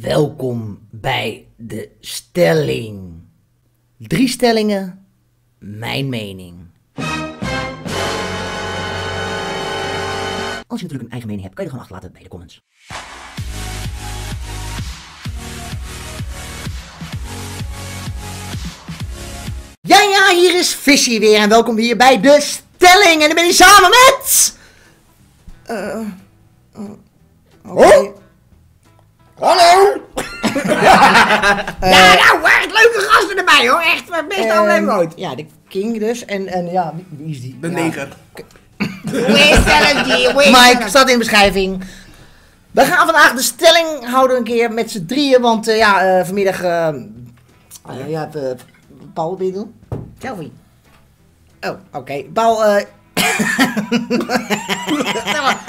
Welkom bij de stelling. Drie stellingen, mijn mening. Als je natuurlijk een eigen mening hebt, kan je er gewoon achterlaten bij de comments. Ja, ja, hier is Fishy weer en welkom hier bij de stelling. En dan ben ik samen met... Eh... oh? Hallo! Ja, nou, echt leuke gasten erbij hoor. Echt, best Ehm, aflevering ooit. Ja, de King dus. En, en ja, wie, wie is die? De Ja. neger. Mike, staat in de beschrijving. We gaan vandaag de stelling houden een keer met z'n drieën. Want eh, ja, eh, vanmiddag... eh, eh, ja, eh, Paul, wat wil je doen? Selfie. Oh, oké. Paul,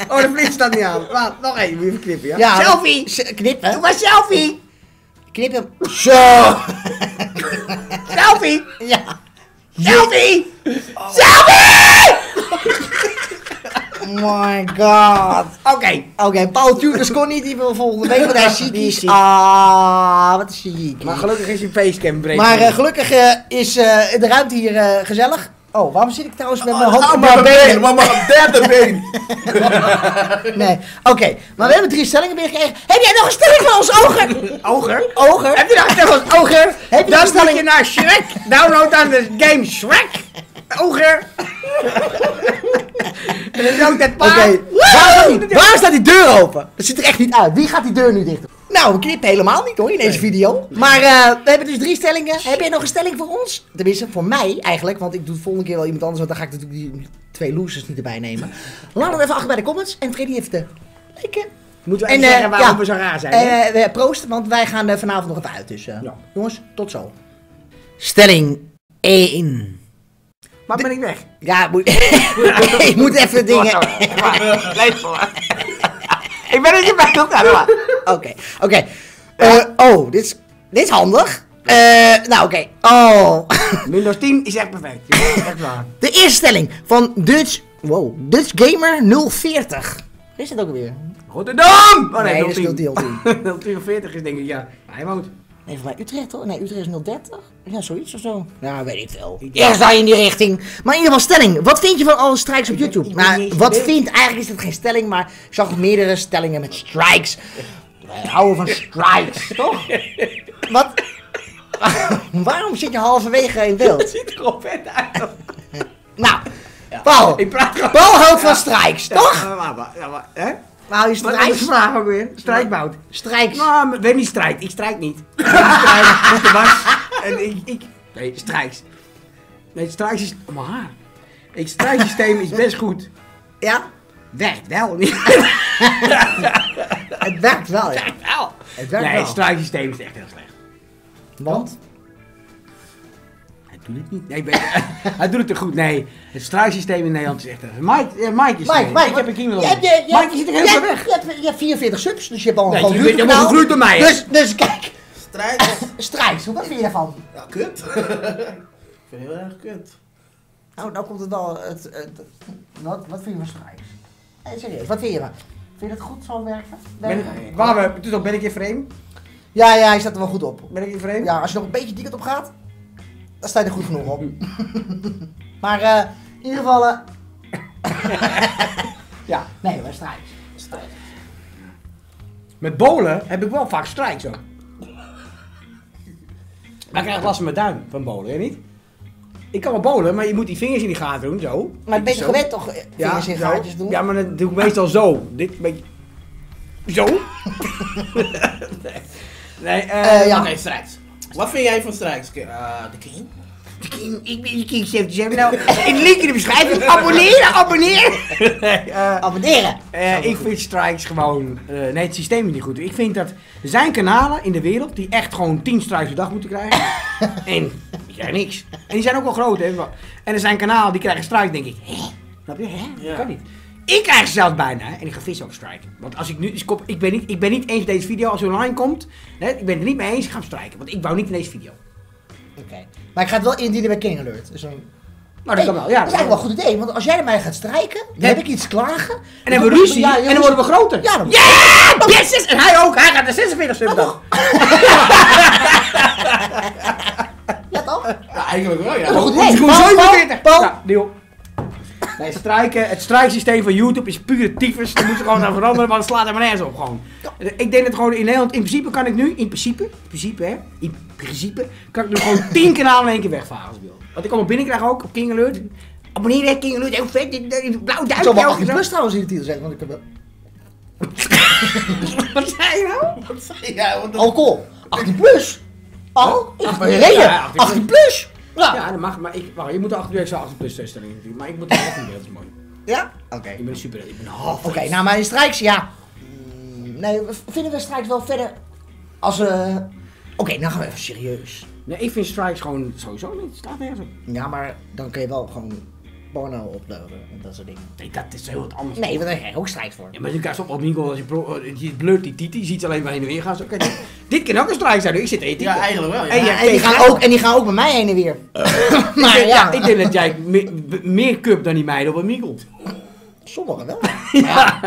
Oh, de flits staat niet aan. Wacht, nog één, moet je even knippen, ja? ja, selfie! s- Knippen. Doe maar selfie! Knip hem. Zo! Selfie! Ja. Selfie! Oh my god. Oké. Oké, Paul Tudors kon niet, die wil volgende week, want hij is ziek. Die is ziek. Ah, wat is ziek. Maar gelukkig is je facecam breed. Maar eh, gelukkig eh, is eh, de ruimte hier eh, gezellig. Oh, waarom zit ik trouwens met mijn hand Oh, op mijn mijn been, maar mijn derde been. Nee, oké. Maar we hebben drie stellingen binnengekregen. Heb jij nog een stelling van ons, Oger? Oger? Oger? Heb je nog een als Oger? Heb je Dan moet je stelling? naar Shrek. Download dan de game Shrek. Oger. En dan ook dat Oké, paard. waar, staat die- waar staat die deur open? Dat ziet er echt niet uit. Wie gaat die deur nu dicht? Nou, we knippen helemaal niet hoor in deze video. Maar eh, we hebben dus drie stellingen. Heb jij nog een stelling voor ons? Tenminste, voor mij eigenlijk. Want ik doe de volgende keer wel iemand anders. Want dan ga ik natuurlijk die twee losers niet erbij nemen. Laat het even achter bij de comments. En niet even te liken. Moeten we En, even eh, zeggen waarom ja. we zo raar zijn. hè? Eh, we proosten, want wij gaan vanavond nog even uit. Dus Ja. jongens, tot zo. Stelling 1. Maar ben ik weg? Ja, moet, ik moet even dingen... Lees. Ik ben er niet bij Oké, oké. Eh, oh, dit is, dit is handig. Eh, nou, oké. Oh. Windows 10 is echt perfect. Echt waar. De eerste stelling van Dutch... Wow, Dutch Gamer 040. Waar is het ook alweer? Rotterdam! Oh Nee, dat is 010. 010. 040 is denk ik, ja. Hij woont. Nee, voor mij Utrecht hoor. Nee, Utrecht is 030. Ja, zoiets of zo. Ja, weet ik veel. Ergens daar in die richting. Maar in ieder geval stelling. Wat vind je van alle strikes op YouTube? Nou, wat beeld. vind? Eigenlijk is het geen stelling, maar ik zag meerdere stellingen met strikes. Wij houden van strikes, toch? Wat? Waarom zit je halverwege in beeld? Ziet er vet uit. Nou, Paul. Ik praat gewoon. Paul houdt van strikes, toch? Ja, maar, maar, ja, maar, hè? Hou je Wat is de vraag ook weer? Strijkbout. Strijks. Nou, weet niet strijkt. Ik strijk niet. Ik strijk met de was. En ik, ik... Nee, strijks. Nee, het strijksysteem... Oh, mijn haar. Het strijksysteem is best goed. Ja? Werkt wel niet. Het werkt wel, ja. Werkt wel. Het werkt Nee, wel. het strijksysteem is echt heel slecht. Want? Hij doet het niet. Nee, ben, hij doet het te goed. Nee, het strijksysteem in Nederland is echt... Mike, ja, Mike is Mike, er. Mike, ik heb een je je- je- Mike, je zit er heel je ver hebt- weg. Je hebt, je hebt 44 subs, dus je hebt al een Nee, groot je bent helemaal YouTube-kanaal. gegroeid door mij, hè? Dus, dus kijk, Strijd. strijks, wat vind je daarvan? Ja, kut. ik vind het heel erg kut. Nou, nou komt het wel, het, het, wat, wat vind je van strijks? Nee, serieus, wat vind je ervan? Vind je dat goed zo werken? Ben, werken? waar we, dus dan ben ik in frame? Ja, ja, hij staat er wel goed op. Ben ik in frame? Ja, als je nog een beetje die kant op gaat, dan sta je er goed genoeg op. maar eh, in ieder geval, eh, Ja. nee, maar strijks. Strijd. Met bolen heb ik wel vaak strikes ook. Maar ik krijg last van mijn duim van bolen, hè niet? Ik kan wel bolen, maar je moet die vingers in die gaten doen, zo. Maar ben je Zo. gewend toch, eh, vingers in zo. gaatjes doen? Ja, maar dat doe ik meestal zo. Dit een beetje... Zo? nee, nee eh, Eh, ja. Oké, strijd. Wat vind jij van strijd? Eh, de king? De King, ik ben de King 77. Nou, in de link in de beschrijving. Abonneren, abonneren! nee, eh, Abonneren. Eh, ik vind strikes gewoon. eh, nee, het systeem is niet goed. Ik vind dat er zijn kanalen in de wereld die echt gewoon 10 strikes per dag moeten krijgen. en die krijgen niks. En die zijn ook wel groot, hè. En er zijn kanalen die krijgen strikes, denk ik. Hè? Snap je? Hè? Dat Ja. kan niet. Ik krijg ze zelfs bijna, hè. En ik ga vissen ook striken. Want als ik nu. Ik, kom- ik, ben niet, ik ben niet eens in deze video als hij online komt. Hè, ik ben het er niet mee eens, ik ga hem strijken. Want ik wou niet in deze video. Oké. Maar ik ga het wel indienen bij King Alert. Dus dan... Maar dat kan wel, ja. Dat is eigenlijk wel een goed idee, want als jij naar mij gaat strijken, dan Ja. heb ik iets klagen. En hebben we ruzie Ja, en dan worden we groter. Ja, dan... Ja! Yes, yes! En hij ook, hij gaat naar 46 sub dan. Ja, eigenlijk wel, ja. Goed Het is gewoon Paul, 47. Paul, deal. Nee, strijken, het strijksysteem van YouTube is pure tyfus. Daar moet je gewoon aan veranderen, want het slaat helemaal nergens op gewoon. Ik denk dat gewoon in Nederland, in principe kan ik nu, in principe, in principe hè, in principe, kan ik nu gewoon 10 kanalen in één keer wegvaren als ik wil. Want ik kom binnen krijg ook op King Alert. Abonneer hè, King Alert, heel vet, dit- dit- blauw Ik zal wel duimpje. 18 ook plus trouwens in de titel zeggen, want ik heb wel- Wat zei je nou? Wat zei jij? Want dat- alcohol. 18 plus. Ik heb. Ja, 18 18 plus. Ja. Ja, dat mag, maar ik, wacht, je moet er 18 extra 18 plus testen natuurlijk. Maar ik moet half in, dat is mooi. Ja? Oké. Ik ben super, ik ben half. Oké, nou maar in strijks, ja. Mm, Nee, vinden we strijks wel verder als we... Oké, nou gaan we even serieus. Nee, ik vind strikes gewoon sowieso niet, het staat nergens op. Ja, maar dan kun je wel gewoon porno uploaden en dat soort dingen. Nee, dat is heel wat anders. Nee, want daar krijg je ook strijd voor. Ja, maar je krijgt op op Nico, als je, pro, eh, je blurt die titi, je ziet alleen maar heen en weer gaan. Zo, kijk, dit, kan ook een strike zijn, ik zit er Ja, eigenlijk wel, ja. En, Ja, en, die gaan ook, en die gaan ook bij mij heen en weer. maar ja, ja, ik denk dat jij me- b- meer cup dan die meiden op een Miegel. sommigen wel. Ja.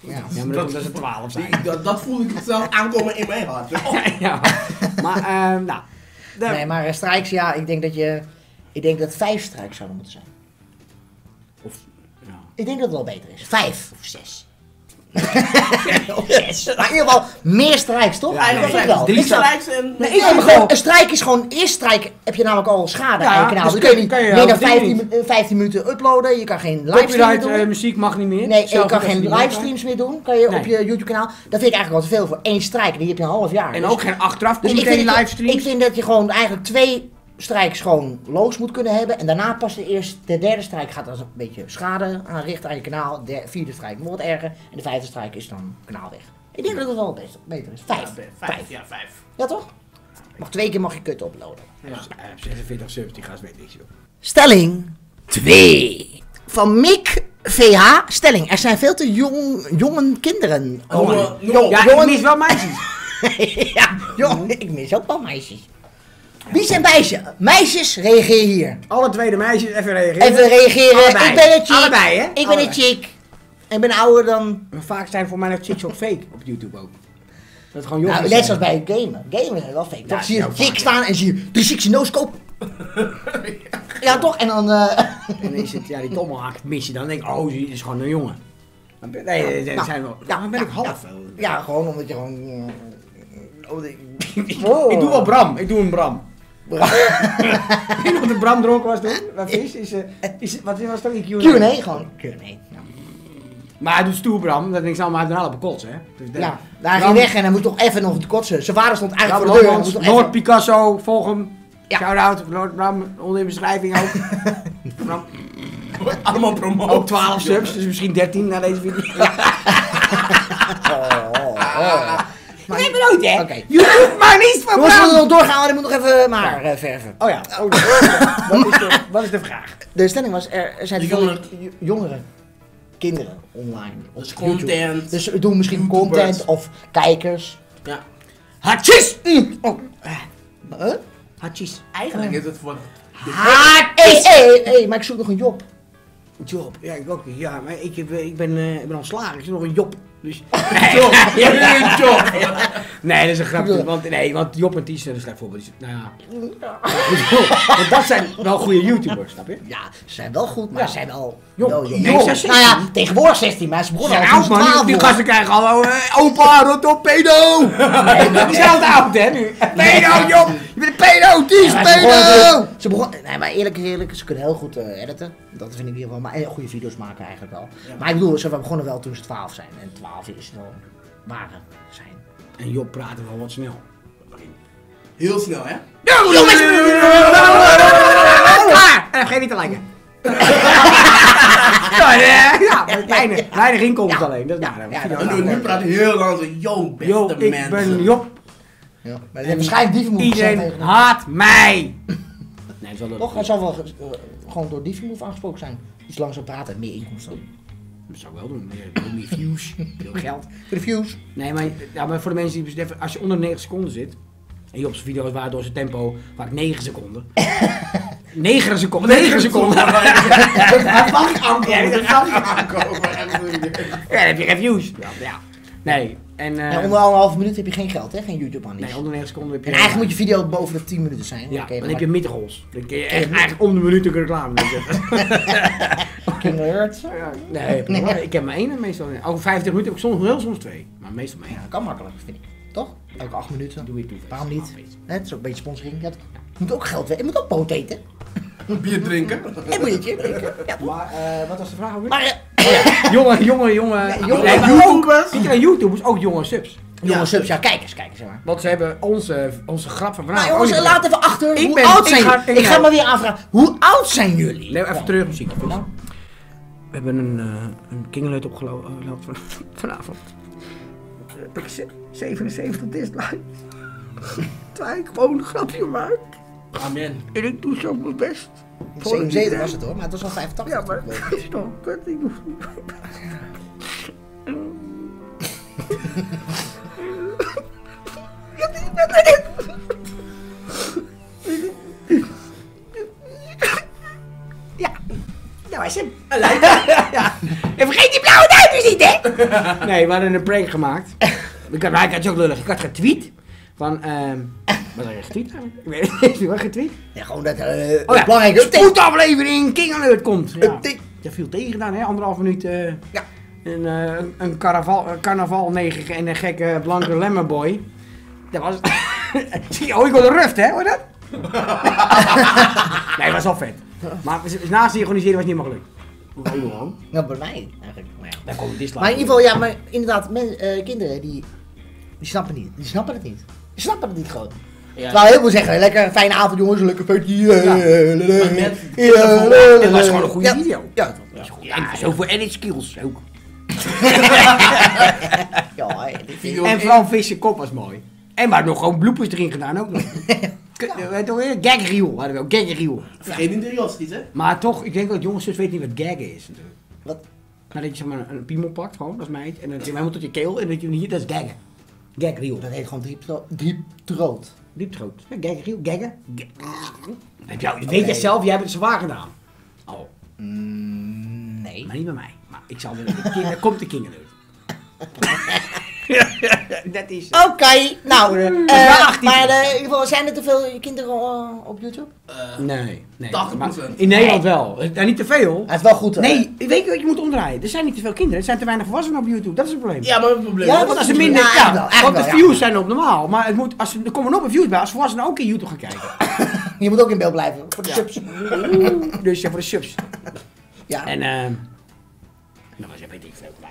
Ja. Ja, maar dat, dat is een 12 zijn. Die- dat, dat voel ik zelf aankomen in mijn hart. Oh. ja, maar ehm nou. de- Nee, maar eh, strijks, ja, ik denk dat je... Ik denk dat vijf strijks zouden moeten zijn. Of, ja. Ik denk dat het wel beter is. Vijf of zes. zes. Maar in ieder geval meer strijks, toch? Ja, Eigenlijk Dat wel. drie strijks en... Nee, Nee, maar gewoon- een strijk is gewoon, eerst strijk heb je namelijk al schade Ja, aan je kanaal. dus Dan kun je niet je meer dan ook dingen 15, niet. mi- eh, 15 minuten uploaden, je kan geen livestream doen. eh, muziek mag niet meer. nee, je kan geen livestreams meer doen, kan je Nee. op je YouTube kanaal. Dat vind ik eigenlijk wel te veel voor één strijk, die heb je een half jaar. En Dus- ook geen achteraf dus dus je, livestreams. ik vind dat je gewoon eigenlijk twee strijks gewoon loos moet kunnen hebben. En daarna pas de eerste, de derde strijk gaat als een beetje schade aanrichten aan je kanaal. De vierde strijk wat erger. En de vijfde strijk is dan kanaal weg. Ik denk dat het wel beter, beter is. Vijf. Ja, Vijf. vijf. Ja, vijf. Ja toch? Mag twee keer mag je kut uploaden. Ja, hij heeft 46 subs, die gaat weet niks joh. Stelling 2. Van Mick VH. Stelling. Er zijn veel te jong, jonge kinderen. Jongen, Oh, jongen. Ja, jongen- ik mis wel meisjes. ja, jong, ik mis ook wel meisjes. Wie zijn meisjes? Meisjes, reageer hier. Alle tweede meisjes even reageren. Even reageren. Allebei. Ik ben een chick. Allebei, hè? Ik ben een chick. Ik ben ouder dan... Maar vaak zijn voor mij nog chicks ook fake op YouTube ook. Dat het gewoon jongens Nou, net zoals bij gamen. Gamen zijn wel fake. Ja, toch? zie je ja, een chick staan en zie je 360 no-scope. ja, toch? En dan... eh, En dan is het, ja, die tommelhaak mis je dan. Dan denk ik, oh, die is gewoon een jongen. Nee, nee, nee, Nou, zijn wel. ja, Ja, maar ben ik ja, half. ja, gewoon omdat je gewoon... oh, ik- Ik doe wel Bram, ik doe een Bram. Weet je nog wat de Bram dronken was toen? Wat is, is, eh, is, wat was dat een Q&A? Q&A gewoon. Q&A. Ja. Maar hij doet stoer Bram, dat denk ik zal maar daarna op een kots, hè? Dus de- Ja, daar Bram- ging weg en hij moet toch even nog te kotsen. Zijn vader stond Bram eigenlijk voor de deur. Hij Noord even... Picasso, volg hem. Ja. Shout-out, Lord Bram, onder in de beschrijving ook. Bram, Allemaal promoten. ook 12 subs, dus misschien 13 na deze video. Oh, oh, oh. Maar ik ben nooit, hè? Oké. YouTube maakt niets van Jongens, we nog doorgaan, want ik moet nog even maar eh, verven. Oh ja, oh, wat, is de, wat is de vraag? De stelling was, er, er zijn veel jongeren. j- jongeren, kinderen online. op Dus YouTube. content. Dus we doen misschien YouTubers. content of kijkers. Ja. Hatjes! Mm. Oh. Huh? Hatjes. Eigenlijk is het voor... Hé, hé, hé, hé, maar ik zoek nog een job. Job, ja, ik ook. Ja, maar ik, heb, ik, ben, eh, ik ben ontslagen, ik zit nog een job. Dus... Job. Ja, job. Nee, dat is een grapje. Want, nee, want Job en Ties zijn een slecht voorbeeld. Die- Nou ja. Want dat zijn wel goede YouTubers, snap je? Ja, ze zijn wel goed, maar Ja. ze zijn Nee, jong. ze zijn Nou ja, 16. tegenwoordig 16, maar ze begonnen al oud man, 12 die, gasten krijgen al, eh, opa, rot op, pedo! die zijn al te oud, hè, nu. Pedo, Job! Je bent een pedo, Ties, Ja, maar ze pedo! Ze begonnen, nee, maar eerlijk is eerlijk, ze kunnen heel goed eh, editen. Dat vind ik in ieder geval. Maar en goede video's maken eigenlijk wel. Maar ik bedoel, ze begonnen wel toen ze 12 zijn. En 12 is wel waren zijn. En Job praat wel wat snel. Heel snel, hè? Klaar! En vergeet niet te liken. ja, ja, ja, maar weinig, weinig inkomsten alleen. Dat Ja, nou, ja, nu, praat hij heel lang zo, yo, beste Yo, ik mensen. ben Job. Ja. Maar waarschijnlijk dieven moeten Iedereen haat mij. Nee, leuk. Toch, hij zal wel eh, gewoon door dieven aangesproken zijn. Iets langzaam praten, meer inkomsten. Dat zou ik wel doen. Meer, meer views, veel geld. Voor de views. Nee, maar, ja, maar voor de mensen die beseffen, als je onder 9 seconden zit. En zijn video's waren door zijn tempo vaak 9 seconden. 9 seconden. 9 seconden. Dat mag ik aankomen. Dat mag ik aankomen. Ja, dan heb je geen views. Ja. ja. Nee. En, eh En onder anderhalve minuut heb je geen geld, hè? Geen YouTube aan nee, onder 9 seconden heb je... En eigenlijk moet je video boven de 10 minuten zijn. Ja, Oké, dan heb je middengoals. Dan kun je echt, eigenlijk om de minuut een reclame Alert. Nee, maar ik heb maar één en meestal. Over 50 minuten heb ik soms heel soms twee. Maar meestal maar één. Ja, kan makkelijk, vind ik. Toch? Elke 8 minuten. Doe je toe. Waarom niet? Het is ook een beetje sponsoring. Ja, het moet ook geld weg. Je moet ook poot eten. Bier drinken. En moet je drinken. Ja. Maar eh, wat was de vraag ook weer? Maar eh, jonge, jonge, jonge. jonge Nee, maar YouTubers. ook- Niet alleen YouTubers, ook jonge subs. jongens, subs, ja, kijkers, kijkers, zeg maar. Want ze hebben onze, onze grap van vanavond. Maar jongens, ook niet laat even achter. Ik hoe ben- oud ik zijn ga- jullie? ik ga maar weer aanvragen. Hoe oud zijn jullie? Nee, even Ja. terug muziek. Nou, hebben een, uh, een opgelopen van, vanavond. Eh, Heb ik ze- 77 dislikes. Terwijl ik gewoon een grapje maak. Amen. En ik doe zo mijn best. 77 was het hoor, maar het was al 85. Ja, maar het is toch kut. Ik doe... Nee, we hadden een prank gemaakt. Ik had, hij had je ook lullig. Ik had getweet van, ehm wat had je getweet? Ik weet het niet, wat getweet? Ja, gewoon dat eh Oh ja, belangrijke spoedaflevering King Alert komt. Ja. Dat viel tegen gedaan, hè? Anderhalf minuut. eh, Ja. Een, eh, een, een carnaval, carnaval neger en een gekke blanke lemmerboy. Dat was... Zie je, oh, ik word een ruft, hè? Hoor je dat? nee, dat was wel vet. Maar naast die organiseren was niet Hoe? Nou, bij mij eigenlijk. Maar, ja. Daar komt maar in ieder geval, ja, maar inderdaad, men, eh, kinderen die, die snappen niet. Die snappen het niet. Die snappen het niet gewoon. Terwijl heel veel zeggen, lekker fijne avond jongens, lekker feutje. Ja. Het was gewoon een goede ja. video. Ja, En zoveel edit skills ook. ja, En vooral vissen kop was mooi. En maar nog gewoon bloepers erin gedaan ook nog. K- Weet je wel, Gag reel hadden we ook, gag reel. Vergeet niet de reels niet, hè? Maar toch, ik denk dat jongens dus weten niet wat gaggen is. natuurlijk. Wat? Nou, dat je zeg maar een piemel pakt, gewoon, als meid. En dan zit je helemaal tot je keel en dat je hier, dat is gaggen. Gag reel. Dat heet gewoon diep, diep throat. Diep groot. Ja, gag gaggen. Gag- Heb jou, weet jij zelf, jij hebt het zwaar gedaan. Oh, Mm, nee. maar niet bij mij. Maar ik zal daar komt de uit. dat is... Oké, nou, eh, 18. maar eh, in ieder geval, zijn er te veel kinderen eh, op YouTube? Nee, nee. 80%. Maar In Nederland wel. Eh, niet te veel. Hij is wel goed, hè? Nee, weet je wat je moet omdraaien? Er zijn niet te veel kinderen, er zijn te weinig volwassenen op YouTube. Dat is het probleem. Ja, maar het probleem Ja, is- Want als er Ja, minder, ja, wel, want de ja. views zijn op normaal, maar het moet, als, er komen nog een views bij als volwassenen ook in YouTube gaan kijken. Je moet ook in beeld blijven, voor de Ja. subs. dus ja, voor de subs. Ja. En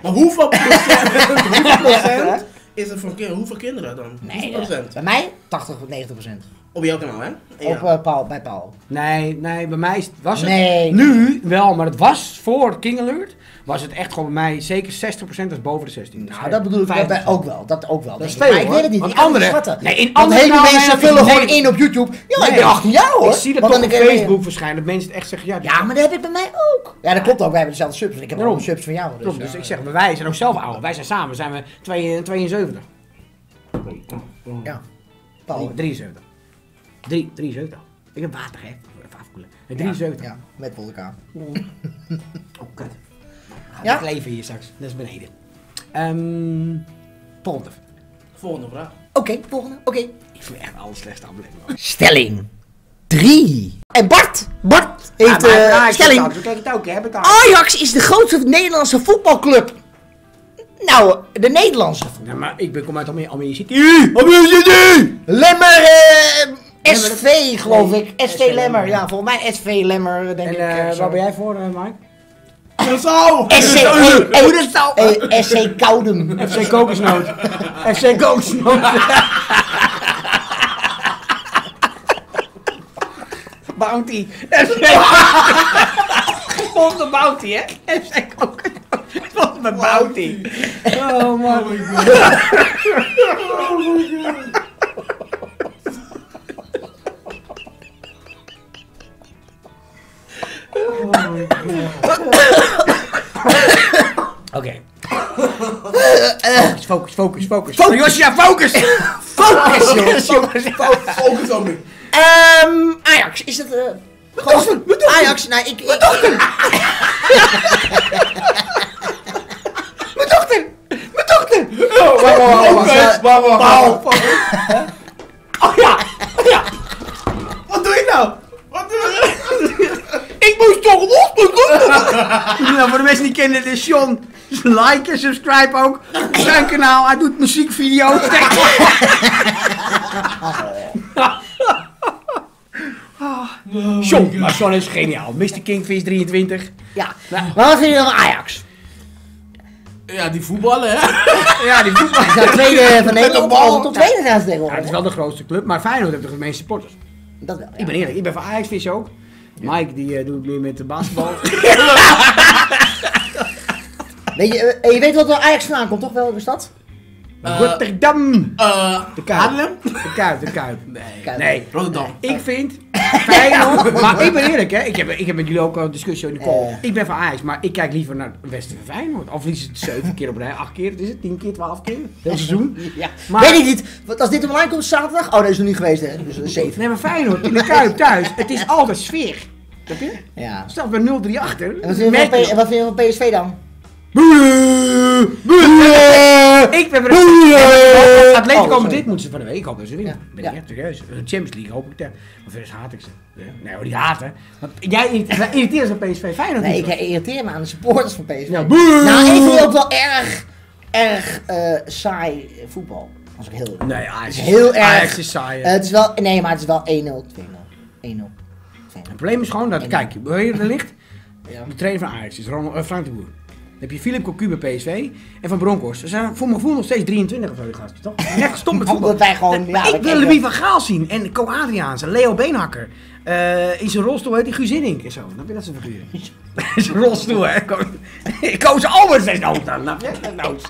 Maar hoeveel procent, hoeveel procent is er voor kinderen? Hoeveel kinderen dan? Nee, hoeveel procent? bij mij 80 tot 90 procent. Op jouw kanaal, hè? En Op ja. eh, Paul, bij Paul. Nee, nee, bij mij was het Nee. nu wel, maar het was voor King Alert, was het echt gewoon bij mij zeker 60% was boven de 16. Dus Nou, dat bedoel ik 50%. bij ook wel. Dat ook wel. Dat is veel, Maar ik weet het niet. Want ik kan het andere- schatten. nee, in Want andere hele mensen vullen gewoon nee- in op YouTube. Ja, ik ben 18 jaar hoor. Ik zie dat Want toch dan op Facebook verschijnen, dat mensen het echt zeggen, ja, Ja, maar dat heb ik bij mij ook. Ja, dat klopt ook. Wij hebben dezelfde subs. Ik heb Daarom. ook subs van jou. Dus, Klopt, dus ja. ik zeg, maar wij zijn ook zelf oud. Wij zijn samen, zijn we twee- 72. Ja. Paul. 73. 3, 73. Ik heb water, hè. Even afkoelen. Nee, 73. Ja, met vulkaan. Oh, kut. Ja? Ja? Het leven hier straks. Dat is beneden. Ehm volgende. Volgende vraag. Oké, volgende. Oké. Ik vind echt alle slechtste aflevering. Stelling 3. En Bart. Bart heeft Ah, maar- ah, stelling. het ook, Kijk het ook, hè. Heb het al. Ajax is de grootste Nederlandse voetbalclub. Nou, de Nederlandse. Ja, maar ik ben, kom uit Almere. Almere City. Almere City! Lemmer eh, Lemmer, SV, geloof nee, ik. SV Lemmer. Ja, volgens mij SV Lemmer, denk En ik. eh, eh, waar ben jij voor, eh, Mike? Curaçao! SC, hey, SC Kouden. FC Kokosnoot. FC Kokosnoot. Bounty. Stond de Bounty, hè? FC Kokosnoot. Stond de Bounty. Oh man. Oké. Focus, focus, focus. Focus. Josja, focus! Focus, jongens. Focus, Focus op me. Ehm, Ajax, is het... eh, Gewoon Ajax, nou ik... ik Mijn dochter! Mijn dochter! wacht, wacht, wacht, wacht, Wacht, wacht, wacht, Paul! wacht. Oh ja! Oh ja! Wat doe je nou? Wat doe je? Ik moest toch los, mijn dochter! Nou, voor de mensen die kennen, dit is John. Dus like en subscribe ook. op Zijn kanaal, hij doet muziekvideo's. John, maar John is geniaal. Mr. Kingfish 23. Ja, maar wat vind je van Ajax? Ja, die voetballen, hè? Ja, die voetbal. Is dat tweede van Nederland? bal. Oh, tot tweede gaan ze Ja, het is wel de grootste club, maar Feyenoord heeft toch de meeste supporters. Dat wel, ja. Ik ben eerlijk, ik ben van Ajax vis ook. Mike die eh, doet meer met de basketbal. Weet je, eh, je weet wat er Ajax vandaan komt, toch? Welke stad? Eh, Rotterdam! Eh, De Kuip. Haarlem? De Kuip, de Kuip. Nee. Kuip. nee. Rotterdam. Ik vind Feyenoord, maar ik ben eerlijk hè, ik heb, ik heb met jullie ook al een discussie in de call. Eh. Ik ben van Ajax, maar ik kijk liever naar Westen van Feyenoord. Of is het zeven keer op rij, acht keer, is het, tien keer, twaalf keer, heel seizoen. Ja. Maar- Weet ik niet. Want als dit online komt zaterdag... Oh, dat is nog niet geweest, hè? Dus is 7. Nee, maar Feyenoord in de Kuip thuis, het is altijd sfeer. Snap je? Ja. Stel bij 0-3 achter. En wat vind je van PSV dan? Ik ben Oh, Atletico sorry. Madrid moeten ze van de week hopen dat ze winnen. Ja, Ben ja. ik echt serieus. De Champions League hoop ik daar. Maar verder haat ik ze. Ja. Nee hoor, die haten. Want jij irriteert ze aan PSV Feyenoord Nee, niet, ik irriteer me aan de supporters van PSV. Ja, nou, ik vind ook wel erg, erg eh, saai voetbal. Als ik heel... Nee, Ajax Het is heel erg- Ajax is saai. Eh, het is wel... Nee, maar het is wel 1-0, 2-0, 1-0. 2-0. het probleem is gewoon dat, kijk, waar je er ligt, Ja. de trainer van Ajax is Ronald, eh, Frank de Boer. Dan heb je Philip Cocu bij PSV en van Bronckhorst. Ze zijn voor mijn gevoel nog steeds 23 of zo, die gasten, toch? Net gestopt met voetbal. Wij gewoon... Ja, ik wil Louis van Gaal zien en Co Adriaans en Leo Beenhakker. Eh, in zijn rolstoel heet die Guus Hiddink en zo. Snap je dat zijn figuren? in zijn rolstoel, hè? Ko- Koos Albers is nou dan? Nou,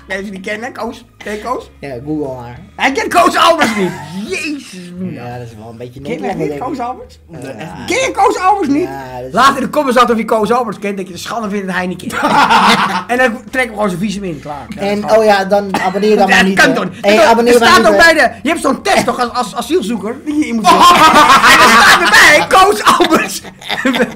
ken je die kennen? Koos? Ken je Koos? Ja, Google maar. Hij kent Koos Albers niet. Jezus. Ja, dat is wel een beetje Ken je niet. Koos Albers? Ja. Ken je Koos Albers niet? Ja, dat is- Laat in de comments uit of je Koos Albers kent, dat je de schande vindt dat hij niet kent. en dan trekken we gewoon zijn visum in, klaar. Ja, dat En, oh ja, dan abonneer dan maar dat niet. kan hè. toch? Hey, abonneer staat ook bij de... Je hebt zo'n test toch als, als asielzoeker? Die je moet doen. en er staat erbij, Koos Alberts.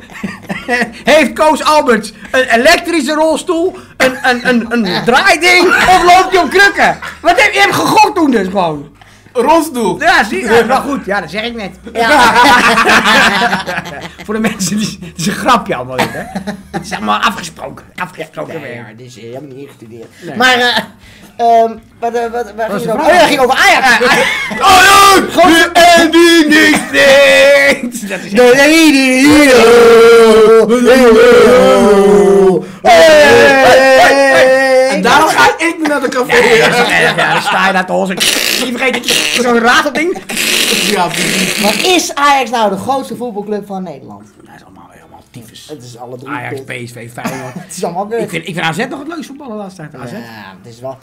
Heeft Koos Alberts een elektrische rolstoel, een, een, een, een draaiding of loopt hij op krukken? Wat heb je hem gegokt toen dus gewoon? Rolstoel. Ja, zie je? Wel goed. Ja, dat zeg ik net. Ja. Voor de mensen, die, het is een grapje allemaal dit, hè? Het is allemaal afgesproken. Afgesproken Nee, weer. ja, dit is eh, helemaal niet ingestudeerd. Nee. Maar, eh, ehm, wat, eh, wat, waar Was ging het over? Oh, ja, ging over Ajax. Oh ja, grote ending district. Dat is De ik nu naar de café. Ja, dat is erg. Ja, dan sta je daar te horen. Niet vergeten, zo'n ratelding. Ja. Maar is Ajax nou de grootste voetbalclub van Nederland? Dat is allemaal helemaal tyfus. Het is alle drie. Ajax. PSV, Feyenoord. Het is allemaal kut. Ik vind, ik vind AZ nog het leukste voetballen de laatste tijd. AZ. Ja, het is wel...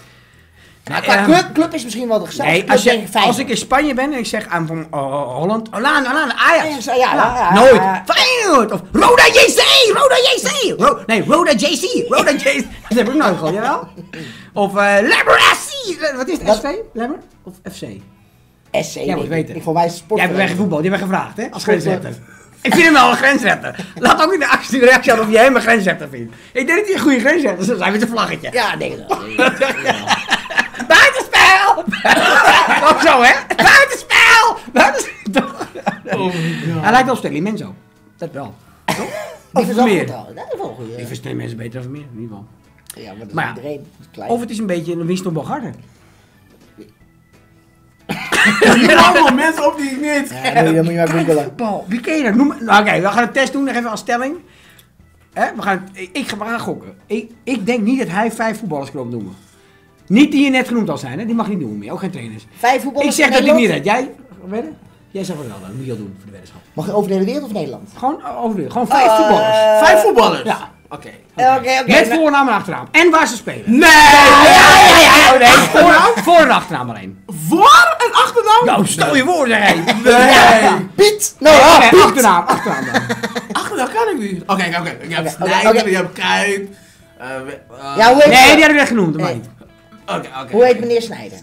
Qua ehm, club, club is misschien wel de gezelligste Nee, als, je, als ik in Spanje ben en ik zeg aan van oh, Holland, Hollande, Hollande, Ajax. Ja, ja, ja, Nooit. ja. Feyenoord of Roda JC, Roda JC. Ro nee, Roda JC, Roda JC. Dat heb ik nooit gehoord, jawel? Of uh, Lemmer SC. Wat is het? SV? Lemmer? Of FC? SC, moet denk ik. weten. Ik voor mij sport. Jij hebt weg voetbal, die hebben we gevraagd, hè? Als grensrechter. Ik vind hem wel een grensrechter. Laat ook in de actie de reactie aan of jij hem een grensrechter vindt. Ik denk dat hij een goede grensrechter is, dan zijn we met een vlaggetje. Ja, denk ik wel. Ook zo, hè? Buitenspel! Buitenspel! Oh. Hij lijkt wel op Stanley Menzo. Dat wel. Die Of is wel meer. goed trouwens. Dat is wel goed. Ik vind Stanley Menzo beter dan Vermeer, in ieder geval. Ja, maar dat is Maar ja. iedereen klein. Of het is een beetje een Winston Bogarde. Je allemaal mensen op die ik niet. Ja, je, dan moet je maar googelen. Voetbal, wie ken je dat? Noem, nou, Oké, we gaan een test doen, nog even als stelling. Hè? We gaan, ik, ik ga maar gaan gokken. Ik, ik denk niet dat hij vijf voetballers kan opnoemen. Niet die je net genoemd al zijn, hè? die mag niet noemen meer, ook geen trainers. Vijf voetballers Ik zeg dat ik niet red. Jij, wedden? Jij zegt wel dan, dat moet je al doen voor de weddenschap. Mag je over de hele wereld of Nederland? Gewoon eh, over, gewoon vijf Eh, voetballers. Vijf voetballers. Ja. Oké. Oké, oké. Met nou- voornaam en achternaam. En waar ze spelen. Nee! Ja, ja, ja. Oh nee, voor, voor en achternaam maar één. Voor en achternaam? Nou, stel je voor, zeg hé. Nee. Piet! Nou, Nee, achternaam, achternaam dan. Achternaam kan ik niet. Oké, oké. Je hebt Oké, oké, Sneijder, oké. je hebt Kuit. eh, eh, Ja, hoe heet Nee, die hadden we net genoemd, dat mag Oké. Hoe heet meneer Snijder?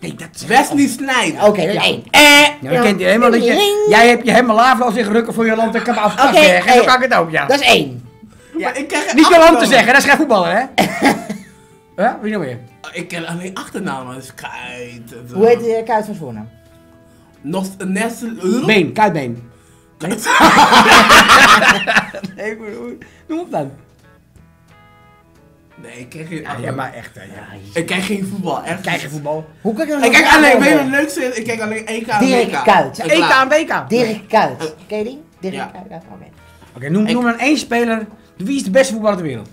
Nee, dat is... Wesley Sneijder. Oké, dat is één. Eh, nou, dan kent hij helemaal dat je... Jij hebt je helemaal laafloos al zich rukken voor je land en kabouw Oké, zeggen. eh, Zo kan ik het ook, ja. Dat is één. Maar ik geen Niet je land te zeggen, dat is geen voetballer, hè? Huh? Wie nog meer? Ik ken alleen achternamen. Dus Hoe eh, heet de Kuit van voornaam? Nos, Nest, Been, kuitbeen. Nee, nee hoe- noem op dan. Nee, ik ken geen Ja, ja achternaam. maar echt, hè, ja. Ik kijk geen voetbal, echt. Kijk je voetbal. Hoe kan je dat Ik nou kijk alleen, weet je wat het leukste is? Ik kijk alleen EK en Dirk WK. Kuyt. EK en WK. Dirk Kuit. Ken je die? Dirk Ja. Kuyt, oké. Oké, noem, Ik- noem dan één speler. Wie is de beste voetballer ter wereld?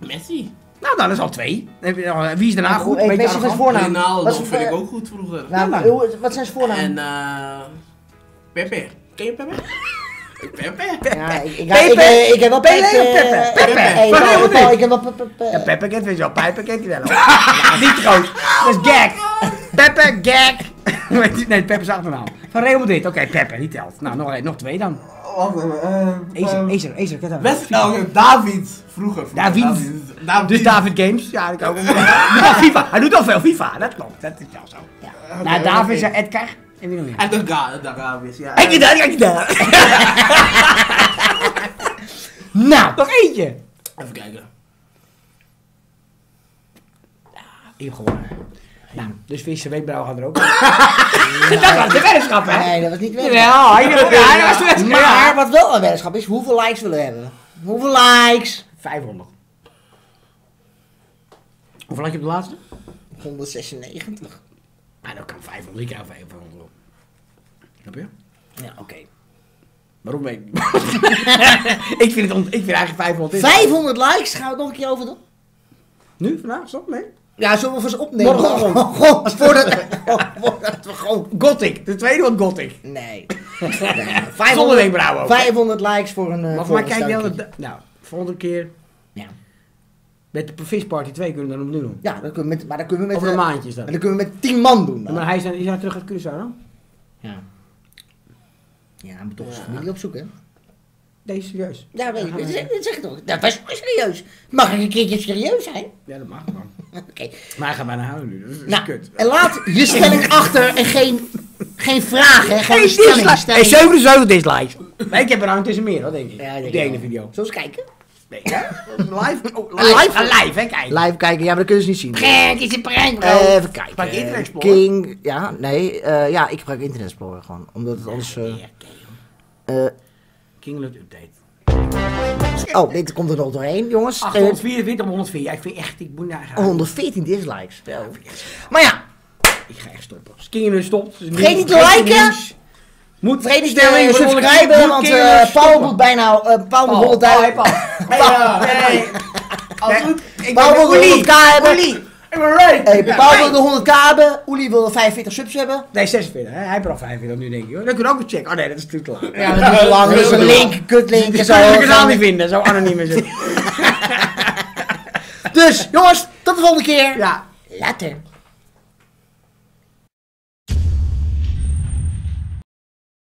Messi. Nou, dan is al twee. Dan heb je nog- Wie is daarna goed? Beetje Messi zijn voornaam? Ronaldo Wat is- vind ik eh, ook goed vroeger. Nou, maar. hoe- wat zijn zijn voornaam? En eh Pepe. Ken je Pepe? Pepe? Ja, ik, ik, Pepe. ik, ik, ik heb wel Pepe. Pepe? eh, Pepe. Ik heb wel Pepe. Pepe. Ja, Peppe kent weet je wel. Pijper kent hij wel. niet groot. Dat is Gag. Peppe, Gag. Nee, Peppe is achternaam. Van Real Madrid. Oké, Peppe, die telt. Nou, nog, nog twee dan. Wacht even. eh, Ezer, eh, Ezer, Ezer. kent hij wel. West, oh, David. Vroeger. vroeger. David. David. Dus David Games. Ja, dat kan ook. Ja, FIFA. Hij doet al veel FIFA. Dat klopt. Dat is wel zo. Ja. Nou, David, ja, Edgar. Meer? En de Ga, de Gavis, ja. Kijk je daar. Nou, Nog eentje. Even kijken. Eén gewonnen. Nou, dus Visser Weekbrauw gaat er ook. Dat was de weddenschap, hè? nee, dat was niet weg. Ja, ja, dat was de weddenschap. Maar wat wel een weddenschap is, hoeveel likes willen we hebben? Hoeveel likes? 500. Hoeveel had je op de laatste? 196. Ah, dat kan 500. Ik krijg 500 op. Snap je? Ja, oké. Waarom weet ik ik, vind het on- ik vind eigenlijk 500 is. 500 likes, gaan we het nog een keer over doen? Nu, vandaag, stop, nee? Ja, zullen we vast opnemen? Morgen. Gewoon, voordat, voordat we gewoon... Gothic. De tweede wordt Gothic. Nee. nee Zonder 500, wenkbrauwen ook. 500 likes voor een... eh, Maar voor mij kijk je Nou, volgende keer Ja. Met de Provis Party 2 kunnen we dan opnieuw doen. Ja, dat kunnen we met, maar dat kunnen we met... Over een eh, maandje is dat. en dan kunnen we met 10 man doen. Dan. maar hij is, is hij terug uit Curaçao dan? Ja. Ja, hij moet toch zijn familie opzoeken. Deze serieus. Ja, weet je, dat zeg, dat zeg ik toch. Dat was wel serieus. Mag ik een keertje serieus zijn? Ja, dat mag man. Oké. Maar hij gaat bijna huilen nu. Dat is, dat is Nou, kut. en laat je stelling achter en geen, geen vragen, hè. Gewoon Hey, stelling. Hey, 77 dislikes. Nee, ik heb er nou intussen meer, hoor, denk ik. Ja, Op denk ik ene video. Zullen we eens kijken? Nee, hè? Live? Oh, Live? live? Live, hè, kijk. Live kijken, ja, maar dat kunnen ze niet zien. Prank, is een prank, bro. Even kijken. Gebruik je Internet Explorer? King, ja, nee, eh, ja, ik gebruik Internet Explorer gewoon, omdat het anders... eh, eh, Kinglet update. oh, dit komt er nog doorheen, jongens. Eh, 844 op 104. Ja, ik vind echt, ik moet naar gaan. 114 dislikes. Maar ja, Ik ga echt stoppen. Als Kinglet stopt. dus Vergeet niet te liken. Moet vergeet niet stelling te voor subscriben, want eh, Paul moet bijna, eh, Paul moet Paul, 100 Paul, hey, Paul. Hey, ja, hey. Als Nee. goed, ik Paul wil Oelie. 100k hebben. Ik. Hey, Paul wil de 100k hebben, Oelie wil 45 subs hebben. Nee, 46. Hè? Hij heeft er al 45 nu, denk ik. Hoor. Dat kun je ook eens checken. Oh nee, dat is natuurlijk te laat. Ja, dat is te lang, dat is een link, kutlink zo. kan het kanaal niet vinden, zo anoniem is het. Dus, jongens, tot de volgende keer. Ja. Later.